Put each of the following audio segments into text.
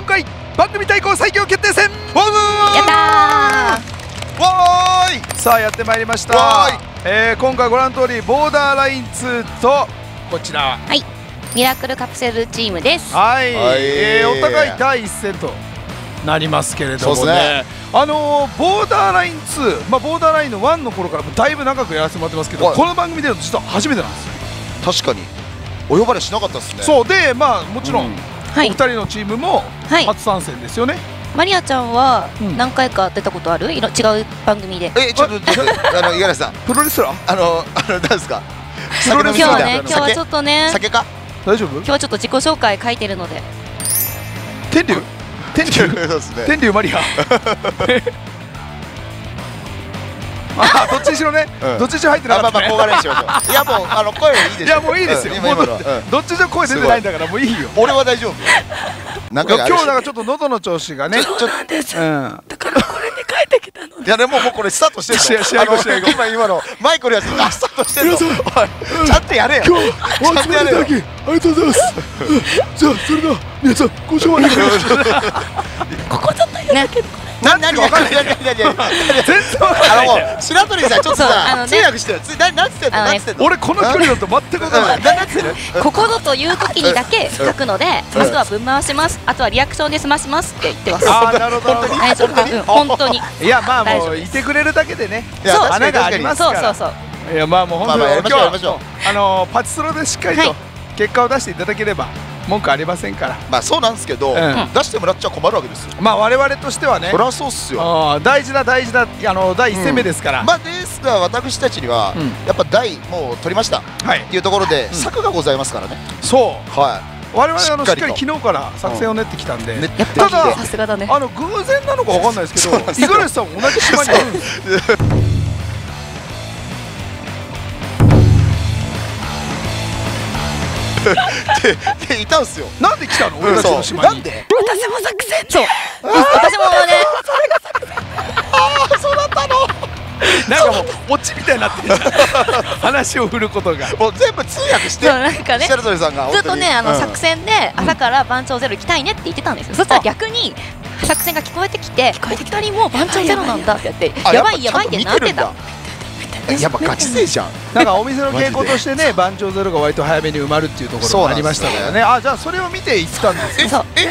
4回番組対抗最強決定戦。わやったー。わーい。さあやってまいりました。えー、今回ご覧の通りボーダーライン2とこちら。はい。ミラクルカプセルチームです。はい、はい、えー、お互い第1戦となりますけれどもね、ね、あのー、ボーダーライン2、まあ、ボーダーラインの1の頃からだいぶ長くやらせてもらってますけどこの番組での実は初めてなんです確かに。お呼ばれしなかったですね。そう。でまあもちろん、うんお二人のチームも初参戦ですよね、はい、マリアちゃんは何回か出たことある、いろ違う番組で。えちょっとあの五十嵐さん。プロレスラー？あのあの何ですか？今日はね今日はちょっとね。酒か？大丈夫？今日はちょっと自己紹介書いてるので。天竜？天竜天竜マリア あどっちにしろね、どっちにしろ入ってなかった、ね、まあまあ練習いやもうあの声いいですいやもういいですよ、もうどっちじゃ声出てないんだからもういいよ。俺は大丈夫今日だからちょっと喉の調子がねそうなんです。だからこれに帰ってきたのいやでももうこれスタートしてる 試合試合後試合後今今のマイクのやつスタートしてるのちゃんとやれよ。今日お集めいただきありがとうございます。じゃあそれでは皆さんご賞味ここちょっとやるけど。な何わかんない。何何何全然わかんない。あの白鳥さんちょっとさ通訳してるつななんつってんのなんつってんの俺この距離だと全くわかんない。なんつってるここぞとい。う時にだけ書くのであとは分回しますあとはリアクションで済ましますって言ってますあなるほど大丈夫本当にい。やまあもうい。てくれるだけでねそう花がありますからそうそうそうい。やまあもう本当に今日あのパチスロでしっかりと結果を出してい。ただければ文句ありませんから。まあそうなんですけど、うん、出してもらっちゃ困るわけですよ。まあ我々としてはね。そりゃそうっすよ。大事な大事なあの第一戦目ですから、うん、まあですが私たちには、うん、やっぱ第もう取りました、はい、っていうところで、策がございますからね。そう。はい。我々あのしっかり昨日から作戦を練ってきたんで、うん、ただねあの偶然なのかわかんないですけど五十嵐さん同じ島にいるんです ででいたんすよ。なんで来たの？俺たちの島に、なんで？私も作戦そう。私もねそれが作戦ああそうだったの。なんかもうオチみたいになってるじゃん。話を振ることが。もう全部通訳してなんかね。白鳥さんがずっとねあの、作戦で朝から番長ゼロ行きたいねって言ってたんですよ、そしたら逆に作戦が聞こえてきてお二人も番長ゼロなんだってやってやばいやばいってなってたやっぱガチ勢じゃん。なんかお店の傾向としてね番長ゼロが割と早めに埋まるっていうところもありましたからね。あじゃあそれを見ていったんですよえ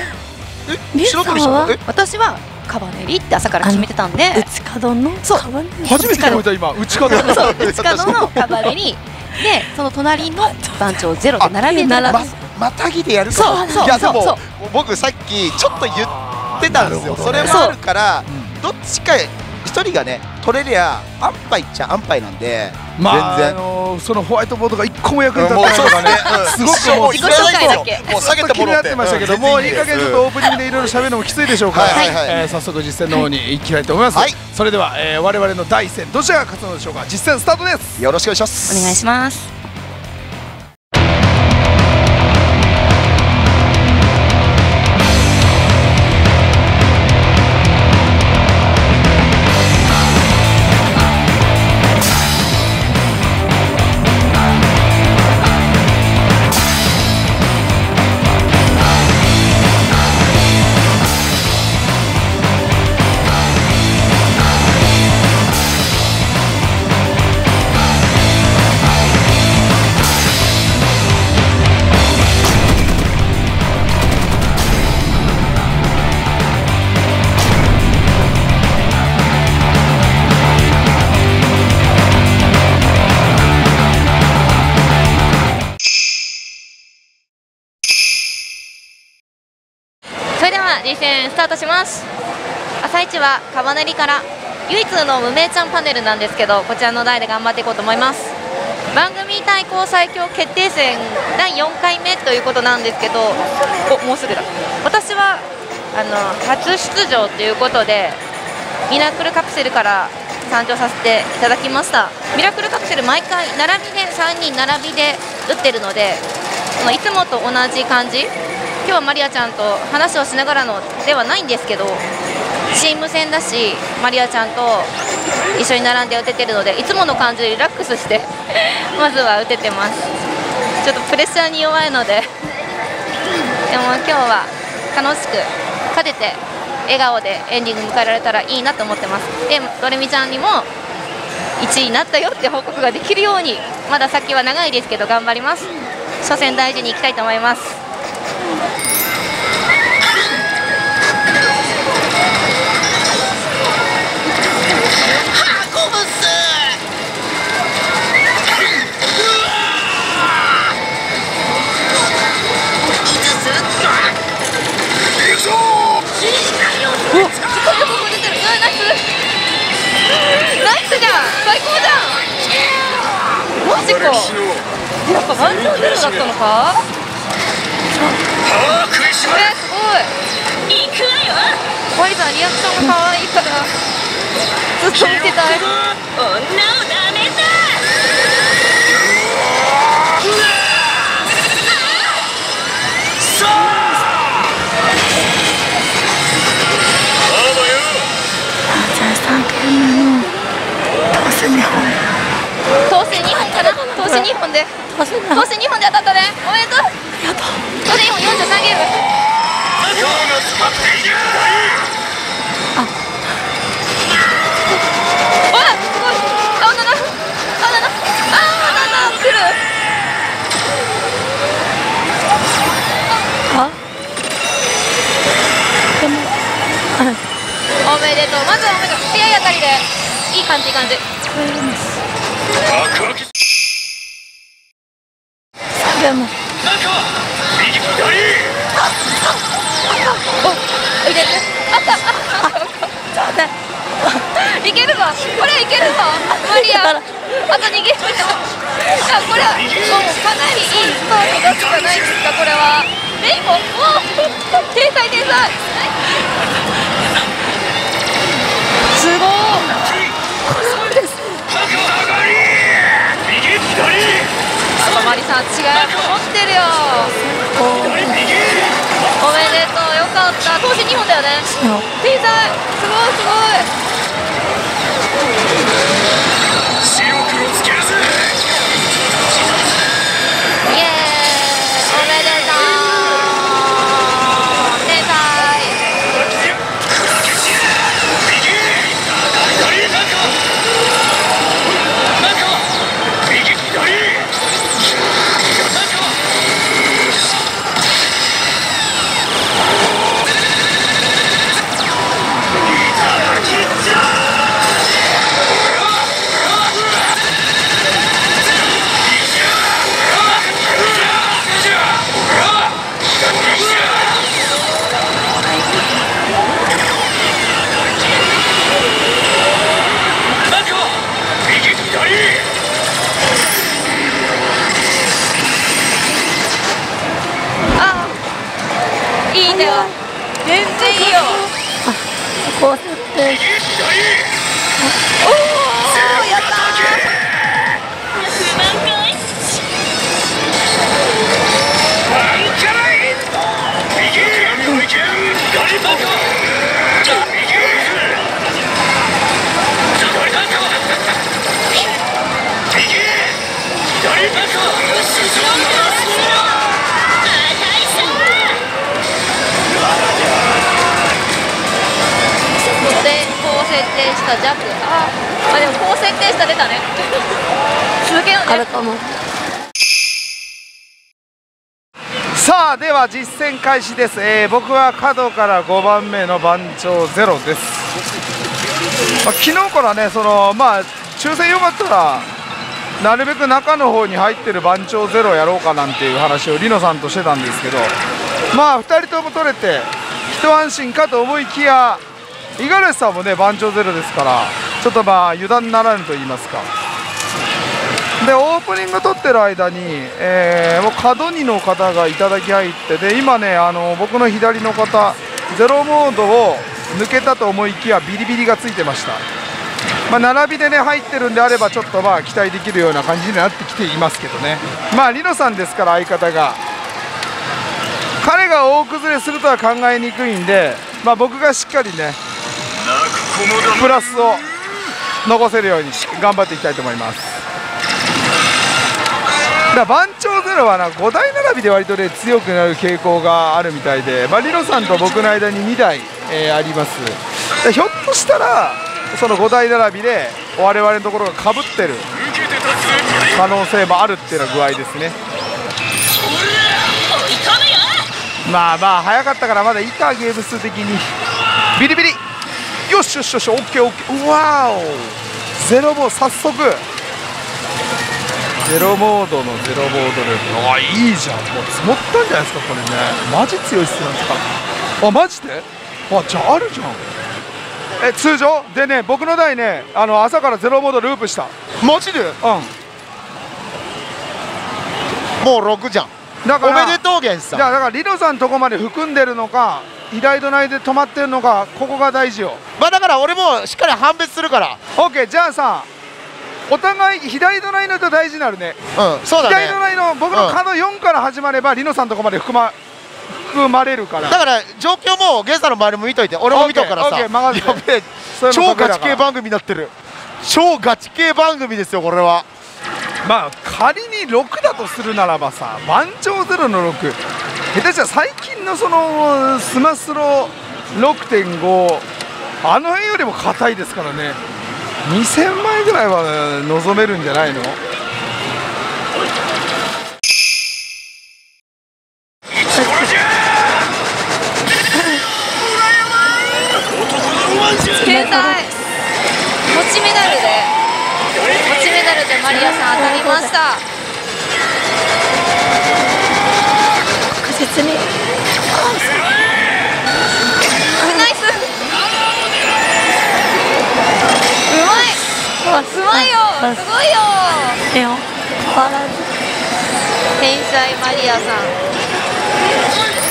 え白鳥さんは？私はカバネリって朝から決めてたんで内角のそう。初めて聞こえた今。内角そう内角のカバネリ でその隣の番長ゼロで並べ並べまたぎでやるそうそういやでも僕さっきちょっと言ってたんですよ。それもあるからどっちか一人がね取れりゃ安牌っちゃ安牌なんで、まあ、全然、あのー、そのホワイトボードが一個も役に立たないのがね、すごくもう自己紹介だけもう下げてもらって。ましたけどもういい加減ちょっとオープニングでいろいろ喋るのもきついでしょうから、はいはいえー、早速実践の方に行きたいと思います、はい、それでは、えー、我々の第一戦どちらが勝つのでしょうか。実践スタートです。よろしくお願いしますお願いします実践スタートします。朝一はカバネリから唯一の無名ちゃんパネルなんですけどこちらの台で頑張っていこうと思います。番組対抗最強決定戦第4回目ということなんですけどおもうすぐだ。私はあの初出場ということでミラクルカプセルから参加させていただきました。ミラクルカプセル毎回並びで3人並びで打ってるのでいつもと同じ感じ今日はマリアちゃんと話をしながらのではないんですけどチーム戦だしマリアちゃんと一緒に並んで打ててるのでいつもの感じでリラックスして まずは打ててます。ちょっとプレッシャーに弱いのででも今日は楽しく勝てて笑顔でエンディング迎えられたらいいなと思ってます。でドレミちゃんにも1位になったよって報告ができるようにまだ先は長いですけど頑張ります。初戦大事にいきたいと思います。やっぱ満場ゼロだったのかえー、すごい。行くわよワリさんリアクションが可愛いからずっと見てたい女をダメだ当選2本かな投資2本で投資2本で当たったねおめでとう。43ゲームあわあすごい青七青七あー七来るあでもおめでとう。まずはおめでとう。早い当たりでいい感じいい感じ。は実戦開始です、えー僕は角から5番目の番長ゼロです、まあ、昨日からねそのまあ抽選よかったらなるべく中の方に入ってる番長ゼロやろうかなんていう話をリノさんとしてたんですけどまあ2人とも取れて一安心かと思いきや五十嵐さんもね番長ゼロですからちょっとまあ油断ならぬと言いますか。でオープニング撮ってる間に、えーもう角2の方がいただき入ってで今ねあの僕の左の方ゼロモードを抜けたと思いきやビリビリがついてました、まあ、並びでね入ってるんであればちょっとまあ期待できるような感じになってきていますけどね。まあリノさんですから相方が。彼が大崩れするとは考えにくいんで、まあ、僕がしっかりねプラスを残せるように頑張っていきたいと思いますだ番長ゼロはな5台並びで割とね強くなる傾向があるみたいで、まあ、リロさんと僕の間に2台、えー、あります。ひょっとしたらその5台並びで我々のところがかぶってる可能性もあるっていうような具合ですね。まあまあ早かったからまだいいかゲーム数的に。ビリビリ。よしよしよしオッケーオッケー。うわお。ゼロも早速。ゼロモードのゼロモードで。あいいじゃん。もう積もったんじゃないですかこれね。マジ強いっすなんですか。あマジで？あじゃああるじゃん。え通常？でね僕の台ねあの朝からゼロモードループした。マジで？うん。もう6じゃん。だからおめでとうゲンさん。だからリノさんのとこまで含んでるのか依頼度内で止まってるのかここが大事よ。まあだから俺もしっかり判別するから。OK じゃあさお互い左隣のと大事になるね。うんそうだね。左隣の僕の角4から始まれば、リノさんのとこまで含ま含まれるから。だから状況もゲンさんの周りも見といて。俺も見とくからさ、超ガチ系番組になってる。超ガチ系番組ですよこれは。まあ仮に6だとするならばさ番長ゼロの6下手したら最近のそのスマスロ6.5あの辺よりも硬いですからね2000枚ぐらいは望めるんじゃないの？携帯持ちメダルで持ちメダルでマリアさん当たりました。確実にナイスうまいうまいよすごいよ。天才マリアさん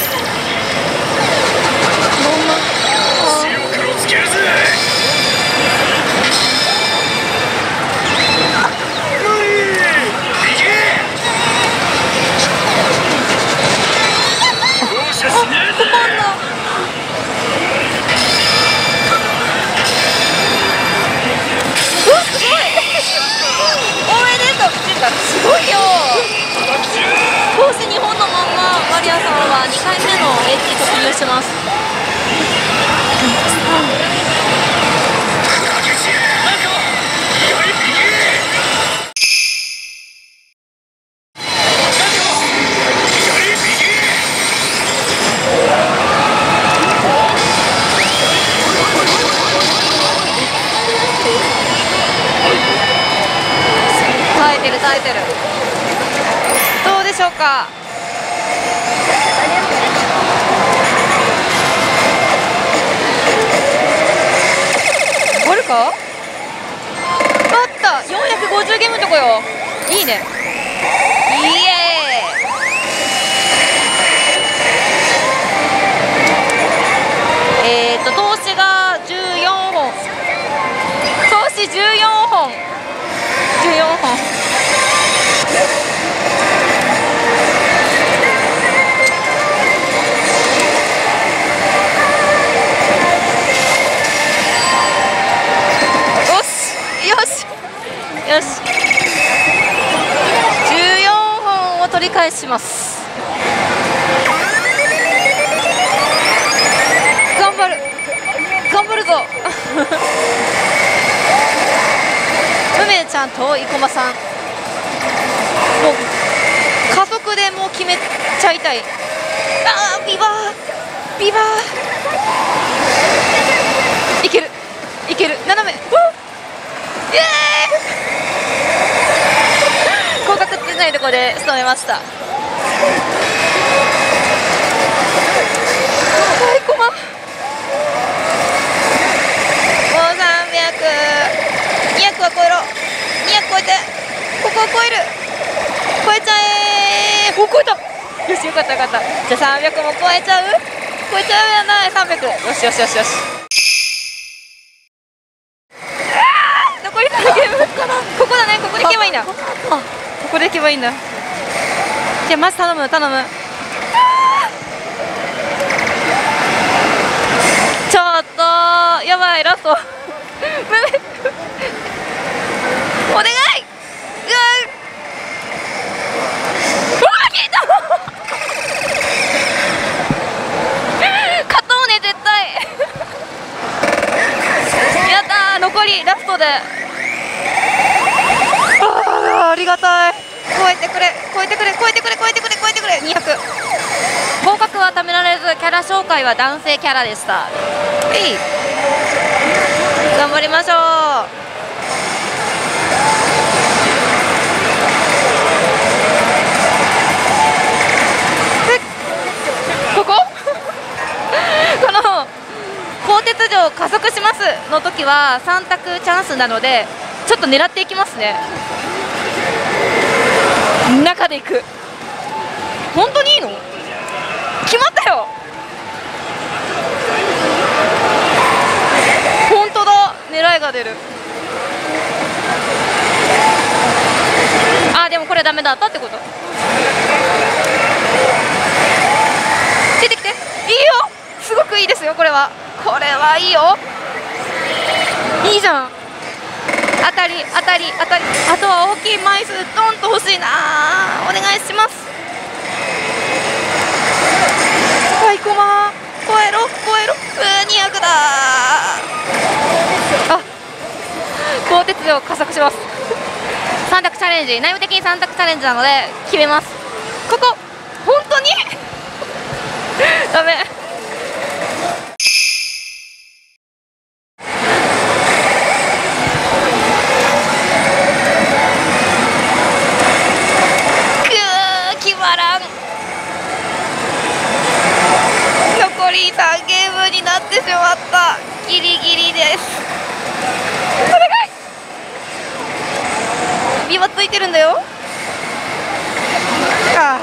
は2回目の AT 突入してます。返します。頑張る。頑張るぞ。梅ちゃんと生駒さん。もう加速でもう決めちゃいたい。あービバー。ビバー。いける。いける。斜め。イエーイ広角ってないところで仕留めましたはいこまもう300200は超えろ200超えてここを超える超えちゃえお超えたよしよかったよかったじゃあ300も超えちゃう超えちゃうやない300よしよしよしよしあー残り何ゲームここだねここで行けばいいんだここで行けばいいんだ。いやまず頼む頼む。ちょっとやばいラスト。お願い。ラスト で。うわ超えてくれ超えてくれ超えてくれ超えてくれ200合格はためられずキャラ紹介は男性キャラでした。えい。頑張りましょう。ここ？この鋼鉄城加速しますの時は3択チャンスなのでちょっと狙っていきますね中で行く。本当にいいの？決まったよ。本当だ。狙いが出る。あでもこれダメだ。ったってこと？出てきて。いいよ。すごくいいですよこれは。これはいいよ。いいじゃん。たり当たり当たりあとは大きい枚数ドンと欲しいな。お願いします。はいコマ超えろ超えろ。うー200だ。あ鋼鉄を加速します。3択チャレンジ。内部的に3択チャレンジなので決めます。ここ本当に？ダメくー決まらん残り3ゲームになってしまったギリギリですお願いビバついてるんだよ。あ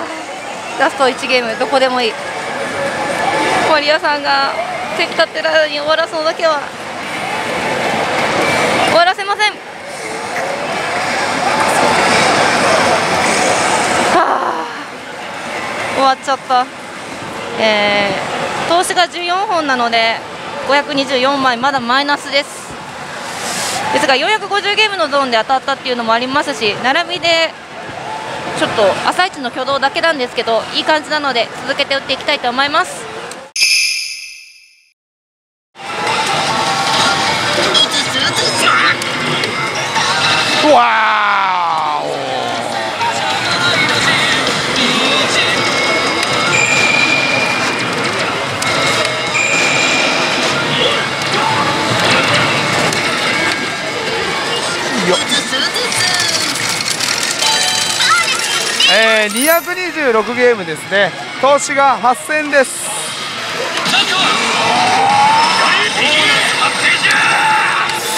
ラスト1ゲームどこでもいい。森谷さんが席立ってる間に終わらすのだけは。終わらせません。あ。終わっちゃった。えー、投資が14本なので524枚まだマイナスです。ですが450ゲームのゾーンで当たったっていうのもありますし並びでちょっと朝一の挙動だけなんですけどいい感じなので続けて打っていきたいと思います。えー、226ゲームですね。投資が8000です。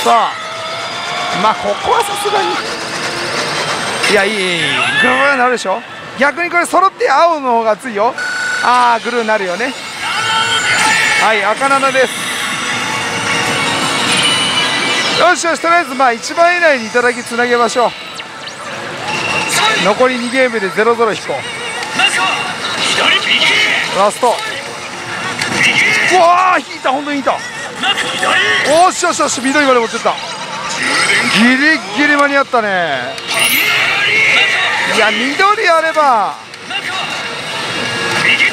さあまあここはさすがに。いやいいいいいい。グルーなるでしょ？逆にこれ揃って青の方が熱いよ。ああグルーなるよね。はい赤7です。よしよしとりあえずまあ1番以内にいただきつなげましょう。残り2ゲームで0-0引こう。ラスト。うわー引いた本当に引いた。おしよしよし緑まで持ってった。ギリギリ間に合ったね。いや緑あれば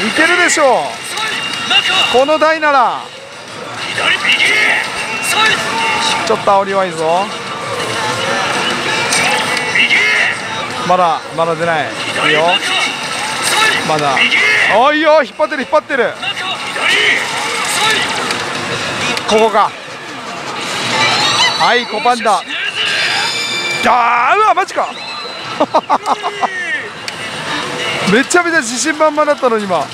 いけるでしょう。この台なら。ちょっと煽りはいいぞ。まだまだ出ない。いいよ。まだ。おいよ引っ張ってる引っ張ってる。ここか。はいコパンダ。あーうわマジか。めちゃめちゃ自信満々だったの今。も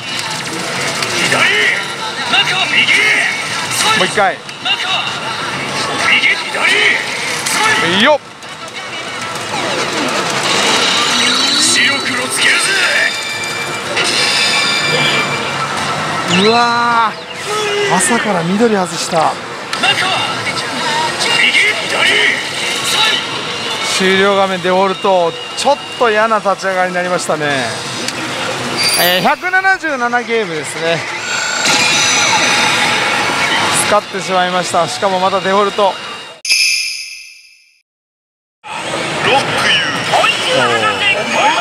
う一回。いいようわー。朝から緑外した。終了画面で終わるとちょっと嫌な立ち上がりになりましたね、えー、177ゲームですね。使ってしまいました。しかもまたデフォルト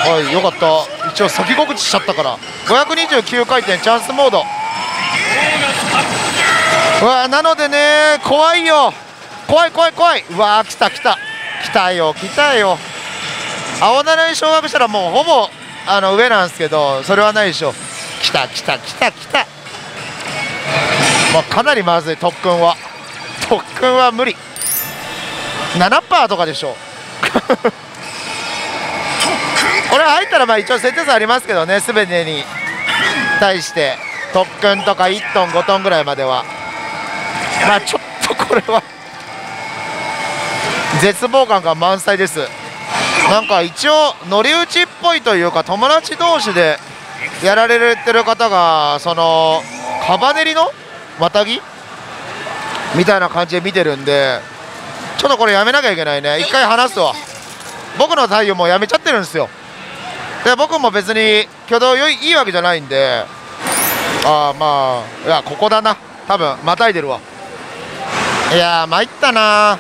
はいよかった。一応先告知しちゃったから。529回転チャンスモード。うわなのでね怖いよ。怖い怖い怖い。うわ来た来た。来たよ来たよ。青七に昇格したらもうほぼあの上なんですけどそれはないでしょ。来た来た来た来た。もうかなりまずい特訓は。特訓は無理。7パーとかでしょ。これ入ったらまあ一応設定差ありますけどね全てに。対して特訓とか1トン5トンぐらいまでは。まあちょっとこれは絶望感が満載です。なんか一応乗り打ちっぽいというか友達同士でやられてる方がそのカバネリのまたぎみたいな感じで見てるんでちょっとこれやめなきゃいけないね。一回話すわ。僕の太陽もやめちゃってるんですよ。で僕も別に挙動良いいいわけじゃないんで。ああまあいやここだな。多分またいでるわ。いや参ったな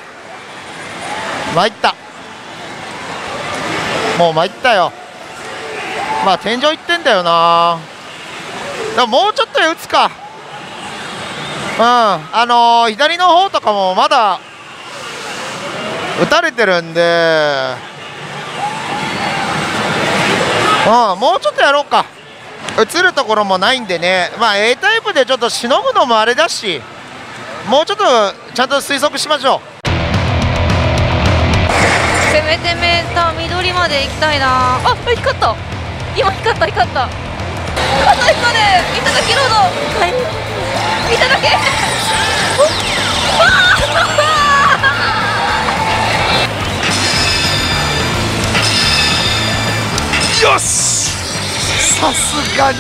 参った。もう参ったよ。まあ天井行ってんだよなでももうちょっとで打つか。うん。あのー、左の方とかもまだ打たれてるんで。うんもうちょっとやろうか。映るところもないんでね。まあ A タイプでちょっとしのぐのもあれだしもうちょっとちゃんと推測しましょう。攻めてめた緑まで行きたいな。あ光った。今光った光った。光った光るいただきロード。はいいただけ。よしさすがに。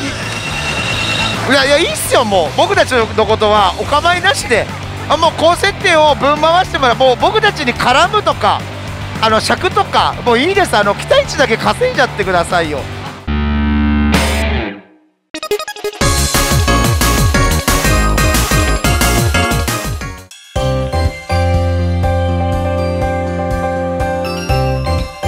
いやいやいいっすよもう。僕たちのことはお構いなしで。あもう高設定をぶん回してもらう。もう僕たちに絡むとかあの尺とか。もういいです。あの期待値だけ稼いじゃってくださいよ。